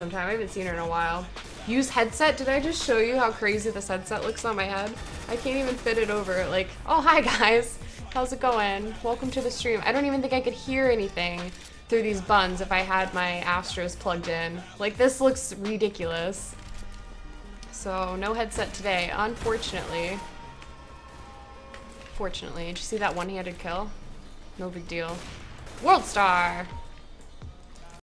sometime. I haven't seen her in a while. Use headset? Did I just show you how crazy this headset looks on my head? I can't even fit it over. Like, oh, hi guys. How's it going? Welcome to the stream. I don't even think I could hear anything through these buns if I had my Astros plugged in. Like, this looks ridiculous. So, no headset today, unfortunately. Fortunately. Did you see that one-handed kill? No big deal. World Star!